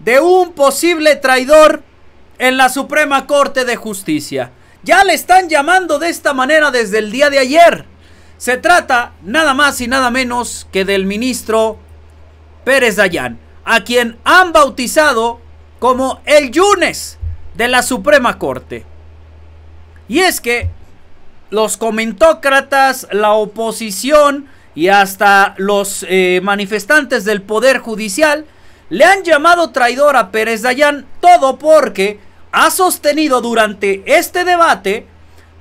de un posible traidor en la Suprema Corte de Justicia. Ya le están llamando de esta manera desde el día de ayer. Se trata nada más y nada menos que del ministro Pérez Dayán, a quien han bautizado como el Yunes de la Suprema Corte. Y es que los comentócratas, la oposición y hasta los eh, manifestantes del Poder Judicial le han llamado traidor a Pérez Dayán, todo porque ha sostenido durante este debate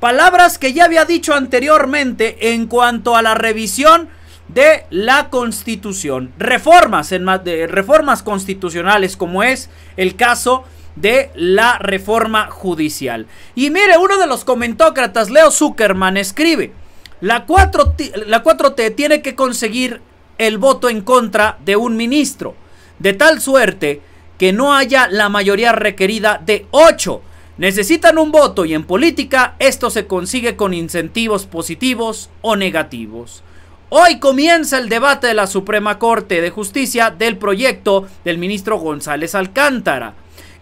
palabras que ya había dicho anteriormente en cuanto a la revisión de la Constitución, reformas en de, reformas constitucionales como es el caso de la reforma judicial. Y mire, uno de los comentócratas, Leo Zuckerman, escribe, la 4T, la 4T tiene que conseguir el voto en contra de un ministro, de tal suerte que no haya la mayoría requerida de 8. Necesitan un voto y en política esto se consigue con incentivos positivos o negativos. Hoy comienza el debate de la Suprema Corte de Justicia del proyecto del ministro González Alcántara.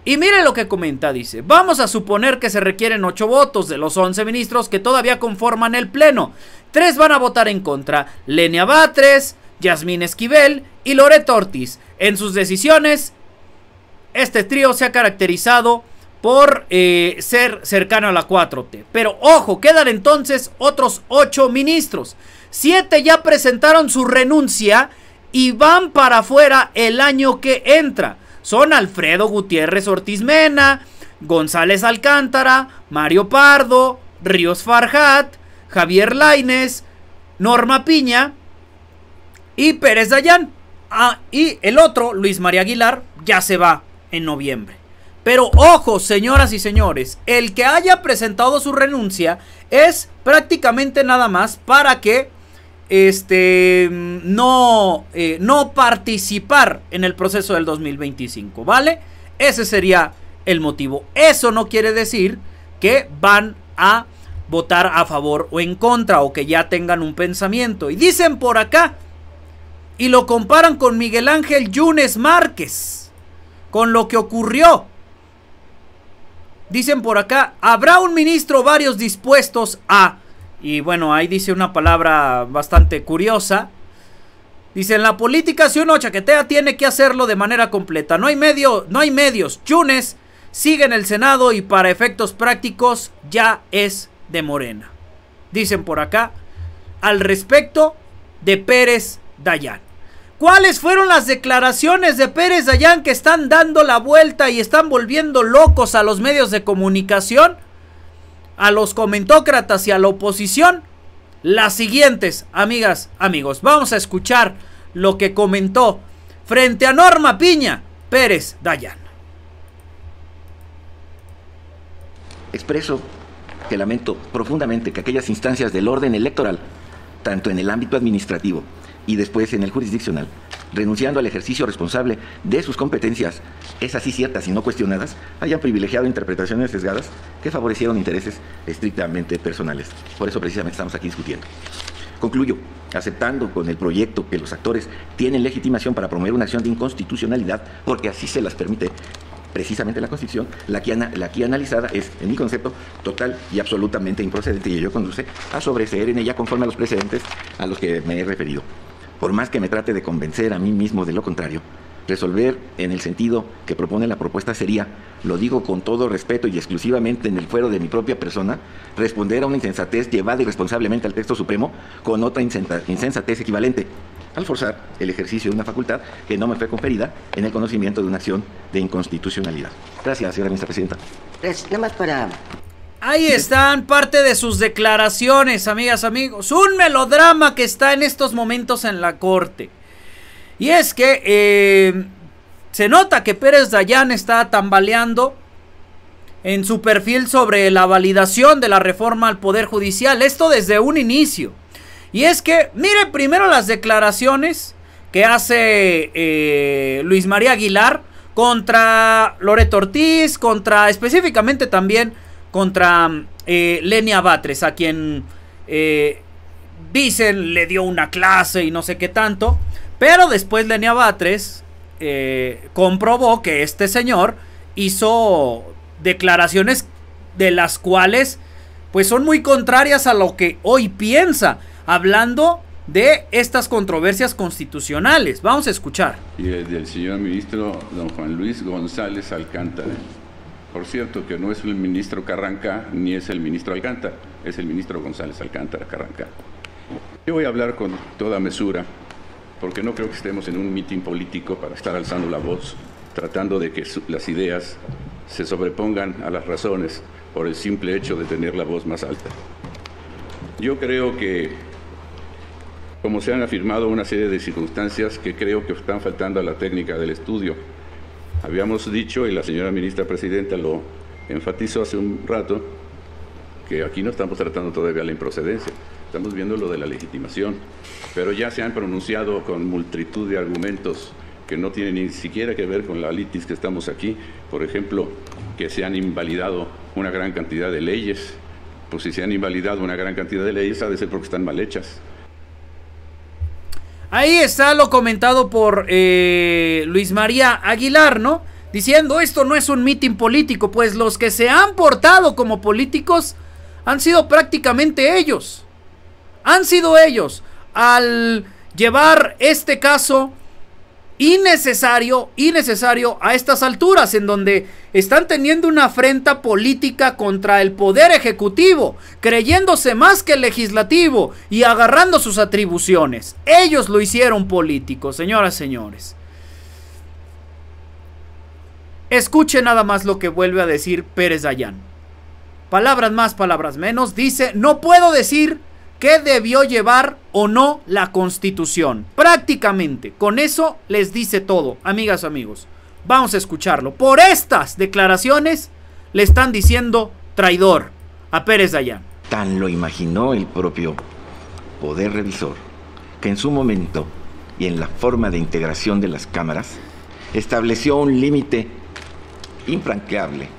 Y mire lo que comenta, dice, vamos a suponer que se requieren 8 votos de los 11 ministros que todavía conforman el Pleno. Tres van a votar en contra, Lenia Batres, Yasmín Esquivel y Loreto Ortiz. En sus decisiones, este trío se ha caracterizado por eh, ser cercano a la 4T. Pero ojo, quedan entonces otros 8 ministros. 7 ya presentaron su renuncia y van para afuera el año que entra. Son Alfredo Gutiérrez Ortiz Mena, González Alcántara, Mario Pardo, Ríos Farjat, Javier Laines, Norma Piña y Pérez Dayán. Ah, y el otro, Luis María Aguilar, ya se va en noviembre. Pero ojo, señoras y señores, el que haya presentado su renuncia es prácticamente nada más para que este no, eh, no participar en el proceso del 2025, ¿vale? Ese sería el motivo. Eso no quiere decir que van a votar a favor o en contra o que ya tengan un pensamiento. Y dicen por acá, y lo comparan con Miguel Ángel Yunes Márquez con lo que ocurrió. Dicen por acá, habrá un ministro varios dispuestos a... Y bueno, ahí dice una palabra bastante curiosa. Dice, en la política si uno chaquetea tiene que hacerlo de manera completa. No hay medio, no hay medios. Yunes sigue en el Senado y para efectos prácticos ya es de Morena. Dicen por acá, al respecto de Pérez Dayán. ¿Cuáles fueron las declaraciones de Pérez Dayán que están dando la vuelta y están volviendo locos a los medios de comunicación? A los comentócratas y a la oposición. Las siguientes, amigas, amigos. Vamos a escuchar lo que comentó frente a Norma Piña Pérez Dayán. Expreso que lamento profundamente que aquellas instancias del orden electoral, tanto en el ámbito administrativo y después en el jurisdiccional, renunciando al ejercicio responsable de sus competencias, esas sí ciertas y no cuestionadas, hayan privilegiado interpretaciones sesgadas que favorecieron intereses estrictamente personales. Por eso precisamente estamos aquí discutiendo. Concluyo, aceptando con el proyecto que los actores tienen legitimación para promover una acción de inconstitucionalidad, porque así se las permite precisamente la Constitución, la que, la aquí analizada es, en mi concepto, total y absolutamente improcedente y ello conduce a sobreseer en ella conforme a los precedentes a los que me he referido por más que me trate de convencer a mí mismo de lo contrario, resolver en el sentido que propone la propuesta sería, lo digo con todo respeto y exclusivamente en el fuero de mi propia persona, responder a una insensatez llevada irresponsablemente al texto supremo con otra insensatez equivalente, al forzar el ejercicio de una facultad que no me fue conferida en el conocimiento de una acción de inconstitucionalidad. Gracias, señora ministra presidenta. nada más para Ahí están parte de sus declaraciones, amigas, amigos. Un melodrama que está en estos momentos en la corte. Y es que eh, se nota que Pérez Dayán está tambaleando en su perfil sobre la validación de la reforma al Poder Judicial. Esto desde un inicio. Y es que, mire primero las declaraciones que hace eh, Luis María Aguilar contra Loreto Ortiz, contra específicamente también contra eh, Lenia Batres, a quien eh, dicen le dio una clase y no sé qué tanto. Pero después Lenia Batres eh, comprobó que este señor hizo declaraciones de las cuales pues son muy contrarias a lo que hoy piensa, hablando de estas controversias constitucionales. Vamos a escuchar. Y el del señor ministro don Juan Luis González Alcántara. Por cierto, que no es el ministro Carranca ni es el ministro Alcántara, es el ministro González Alcántara Carranca. Yo voy a hablar con toda mesura, porque no creo que estemos en un mitin político para estar alzando la voz, tratando de que las ideas se sobrepongan a las razones por el simple hecho de tener la voz más alta. Yo creo que, como se han afirmado una serie de circunstancias que creo que están faltando a la técnica del estudio, habíamos dicho, y la señora ministra presidenta lo enfatizó hace un rato, que aquí no estamos tratando todavía la improcedencia, estamos viendo lo de la legitimación, pero ya se han pronunciado con multitud de argumentos que no tienen ni siquiera que ver con la litis que estamos aquí, por ejemplo, que se han invalidado una gran cantidad de leyes, pues si se han invalidado una gran cantidad de leyes ha de ser porque están mal hechas. Ahí está lo comentado por eh, Luis María Aguilar, ¿no? Diciendo esto no es un mitin político, pues los que se han portado como políticos han sido prácticamente ellos. Han sido ellos al llevar este caso innecesario, innecesario a estas alturas en donde están teniendo una afrenta política contra el poder ejecutivo, creyéndose más que el legislativo y agarrando sus atribuciones. Ellos lo hicieron político, señoras, señores. Escuche nada más lo que vuelve a decir Pérez Dayán palabras más, palabras menos, dice, no puedo decir qué debió llevar o no la constitución. Prácticamente, con eso les dice todo, amigas, amigos. Vamos a escucharlo. Por estas declaraciones le están diciendo traidor a Pérez Dayán. Tan lo imaginó el propio Poder Revisor, que en su momento y en la forma de integración de las cámaras, estableció un límite infranqueable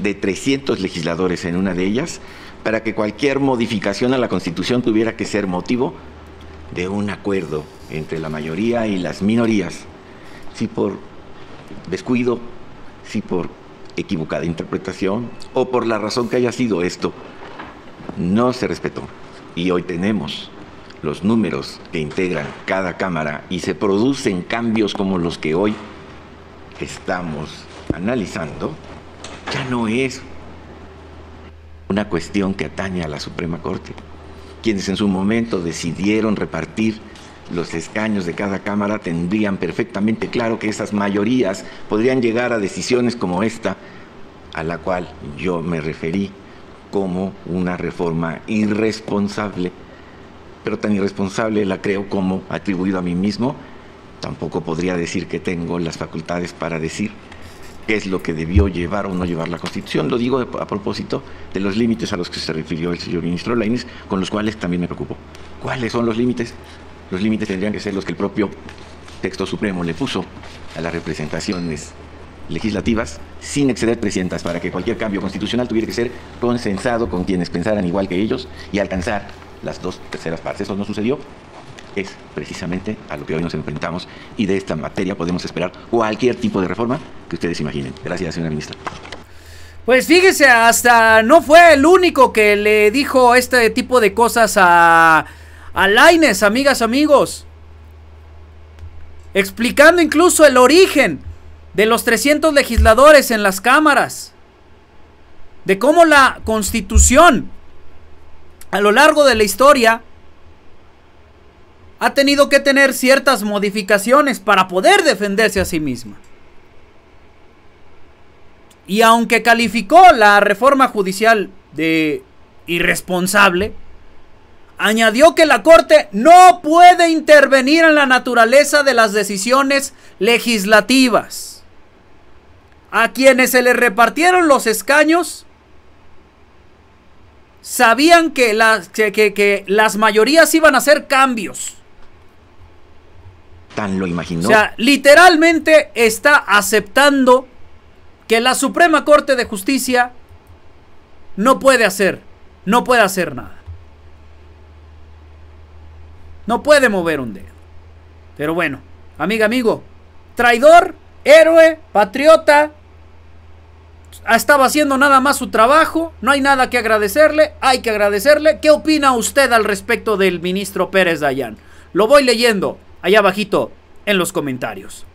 de 300 legisladores en una de ellas para que cualquier modificación a la Constitución tuviera que ser motivo de un acuerdo entre la mayoría y las minorías, si por descuido, si por equivocada interpretación o por la razón que haya sido esto, no se respetó. Y hoy tenemos los números que integran cada Cámara y se producen cambios como los que hoy estamos analizando, ya no es una cuestión que atañe a la Suprema Corte. Quienes en su momento decidieron repartir los escaños de cada Cámara tendrían perfectamente claro que esas mayorías podrían llegar a decisiones como esta, a la cual yo me referí como una reforma irresponsable, pero tan irresponsable la creo como atribuido a mí mismo, tampoco podría decir que tengo las facultades para decir qué es lo que debió llevar o no llevar la Constitución. Lo digo a propósito de los límites a los que se refirió el señor ministro Lainez, con los cuales también me preocupo. ¿Cuáles son los límites? Los límites tendrían que ser los que el propio texto supremo le puso a las representaciones legislativas sin exceder 300 para que cualquier cambio constitucional tuviera que ser consensado con quienes pensaran igual que ellos y alcanzar las dos terceras partes. Eso no sucedió es precisamente a lo que hoy nos enfrentamos y de esta materia podemos esperar cualquier tipo de reforma que ustedes imaginen. Gracias, señora ministra. Pues fíjese, hasta no fue el único que le dijo este tipo de cosas a, a Laines, amigas, amigos. Explicando incluso el origen de los 300 legisladores en las cámaras. De cómo la constitución a lo largo de la historia ha tenido que tener ciertas modificaciones para poder defenderse a sí misma. Y aunque calificó la reforma judicial de irresponsable, añadió que la Corte no puede intervenir en la naturaleza de las decisiones legislativas. A quienes se les repartieron los escaños, sabían que las, que las mayorías iban a hacer cambios lo imaginó. O sea, literalmente está aceptando que la Suprema Corte de Justicia no puede hacer, no puede hacer nada. No puede mover un dedo. Pero bueno, amiga, amigo, traidor, héroe, patriota, estaba haciendo nada más su trabajo, no hay nada que agradecerle, hay que agradecerle. ¿Qué opina usted al respecto del ministro Pérez Dayán? Lo voy leyendo allá abajito en los comentarios.